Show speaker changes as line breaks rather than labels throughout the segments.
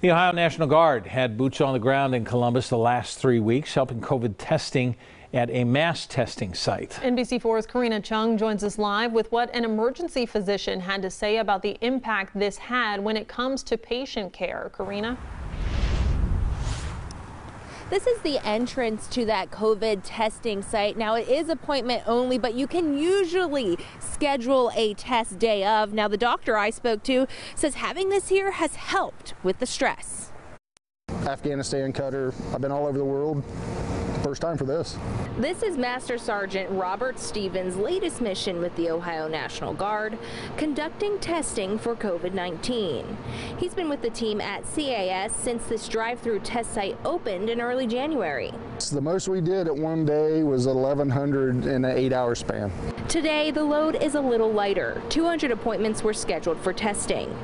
The Ohio National Guard had boots on the ground in Columbus the last three weeks, helping COVID testing at a mass testing site.
NBC4's Karina Chung joins us live with what an emergency physician had to say about the impact this had when it comes to patient care. Karina?
This is the entrance to that COVID testing site. Now, it is appointment only, but you can usually schedule a test day of. Now, the doctor I spoke to says having this here has helped with the stress.
Afghanistan, Qatar, I've been all over the world first time for this.
This is Master Sergeant Robert Stevens' latest mission with the Ohio National Guard, conducting testing for COVID-19. He's been with the team at CAS since this drive-through test site opened in early January.
The most we did at one day was 1,100 in an eight-hour span.
Today, the load is a little lighter. 200 appointments were scheduled for testing.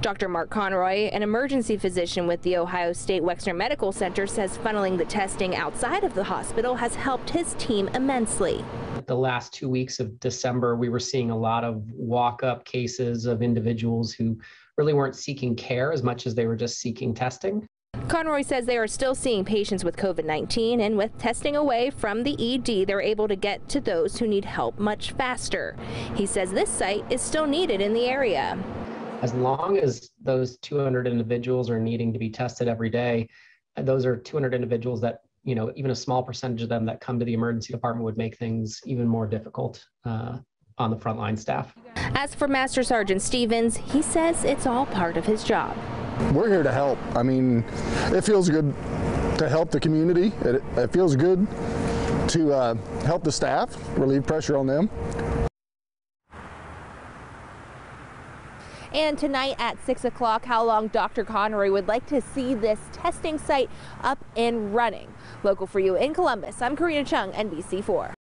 Dr. Mark Conroy, an emergency physician with the Ohio State Wexner Medical Center, says funneling the testing outside of the hospital has helped his team immensely.
The last two weeks of December, we were seeing a lot of walk up cases of individuals who really weren't seeking care as much as they were just seeking testing.
Conroy says they are still seeing patients with COVID 19, and with testing away from the ED, they're able to get to those who need help much faster. He says this site is still needed in the area.
As long as those 200 individuals are needing to be tested every day, those are 200 individuals that you know, even a small percentage of them that come to the emergency department would make things even more difficult uh, on the frontline staff.
As for Master Sergeant Stevens, he says it's all part of his job.
We're here to help. I mean, it feels good to help the community. It, it feels good to uh, help the staff, relieve pressure on them.
And tonight at 6 o'clock, how long Dr. Conroy would like to see this testing site up and running. Local for you in Columbus, I'm Karina Chung, NBC4.